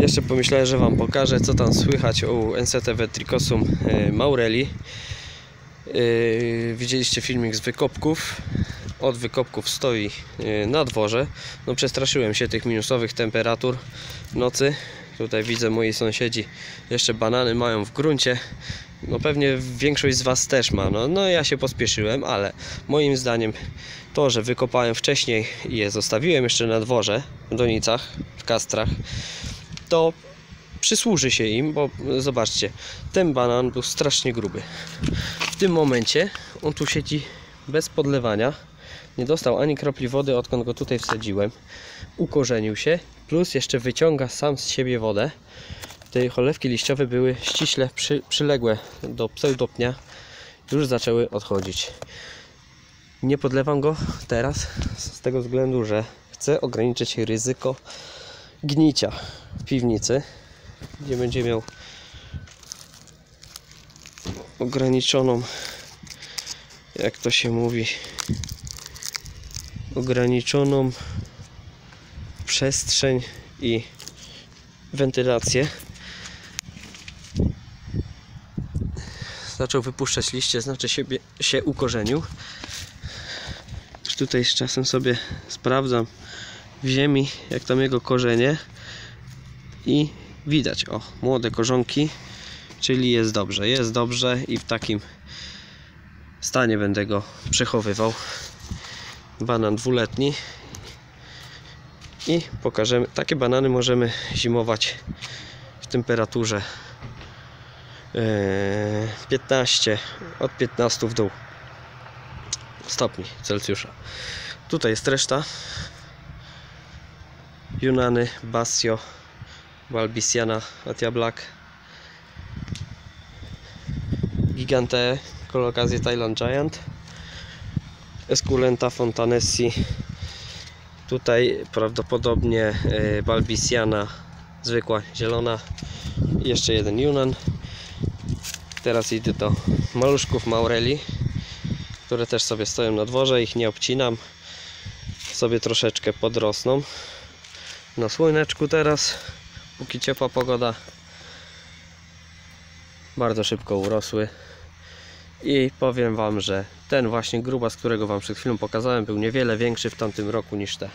Jeszcze pomyślałem, że Wam pokażę, co tam słychać u NCTV Tricosum e, Maureli. E, Widzieliście filmik z wykopków. Od wykopków stoi e, na dworze. No przestraszyłem się tych minusowych temperatur nocy. Tutaj widzę moi sąsiedzi jeszcze banany mają w gruncie. No pewnie większość z Was też ma. No, no ja się pospieszyłem, ale moim zdaniem to, że wykopałem wcześniej i je zostawiłem jeszcze na dworze w Donicach, w Kastrach, to przysłuży się im, bo zobaczcie, ten banan był strasznie gruby. W tym momencie on tu siedzi bez podlewania. Nie dostał ani kropli wody, odkąd go tutaj wsadziłem. Ukorzenił się, plus jeszcze wyciąga sam z siebie wodę. Te cholewki liściowe były ściśle przy, przyległe do pseudopnia. Już zaczęły odchodzić. Nie podlewam go teraz z tego względu, że chcę ograniczyć ryzyko gnicia w piwnicy, gdzie będzie miał ograniczoną, jak to się mówi, ograniczoną przestrzeń i wentylację. Zaczął wypuszczać liście, znaczy siebie, się ukorzenił. Już tutaj z czasem sobie sprawdzam w ziemi, jak tam jego korzenie i widać, o, młode korzonki, czyli jest dobrze, jest dobrze i w takim stanie będę go przechowywał. Banan dwuletni i pokażemy, takie banany możemy zimować w temperaturze e, 15, od 15 w dół stopni Celsjusza. Tutaj jest reszta. Yunany, Basio, Balbisiana, Atia Black, Gigante, Colocasia Thailand Giant, Esculenta, Fontanessi, tutaj prawdopodobnie e, Balbisiana, zwykła zielona, jeszcze jeden Yunan. Teraz idę do maluszków Maureli, które też sobie stoją na dworze, ich nie obcinam, sobie troszeczkę podrosną. Na słoneczku teraz, póki ciepła pogoda. Bardzo szybko urosły. I powiem Wam, że ten właśnie grubas, którego Wam przed chwilą pokazałem, był niewiele większy w tamtym roku niż te.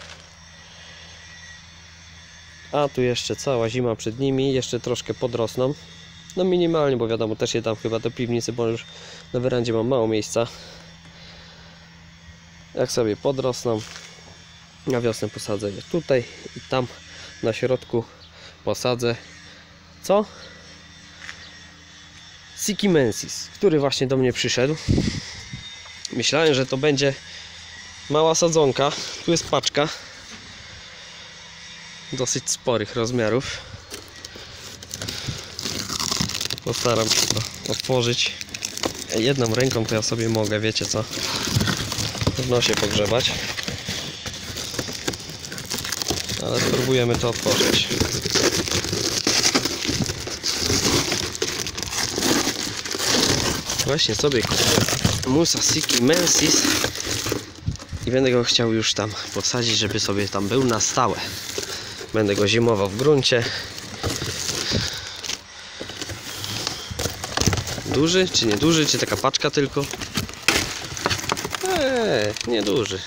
A tu jeszcze cała zima przed nimi, jeszcze troszkę podrosną. No minimalnie, bo wiadomo, też je dam chyba do piwnicy, bo już na werandzie mam mało miejsca. Jak sobie podrosną, na wiosnę posadzę je tutaj i tam na środku posadzę co? Sikimensis, który właśnie do mnie przyszedł. Myślałem, że to będzie mała sadzonka. Tu jest paczka dosyć sporych rozmiarów. Postaram się to otworzyć. Jedną ręką to ja sobie mogę, wiecie co? W nosie pogrzebać. Ale spróbujemy to otworzyć. Właśnie sobie kupiłem Musa Siki Mensis i będę go chciał już tam posadzić, żeby sobie tam był na stałe. Będę go zimował w gruncie. Duży czy nie duży, czy taka paczka tylko? Eee, nie duży.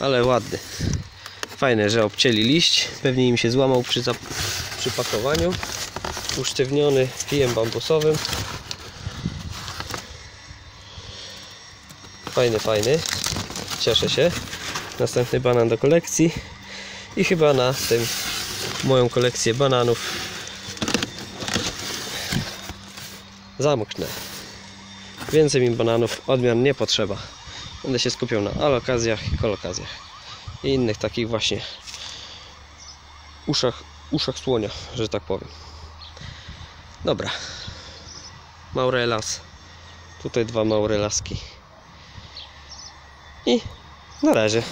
Ale ładny. Fajne, że obcięli liść. Pewnie im się złamał przy, przy pakowaniu. Usztywniony pijem bambusowym. Fajny, fajny. Cieszę się. Następny banan do kolekcji. I chyba na tym moją kolekcję bananów zamknę. Więcej mi bananów odmian nie potrzeba. Będę się skupiał na alokazjach i kolokazjach. I innych takich właśnie uszach, uszach słonia, że tak powiem. Dobra. Maurelas. Tutaj dwa maurelaski. I na razie.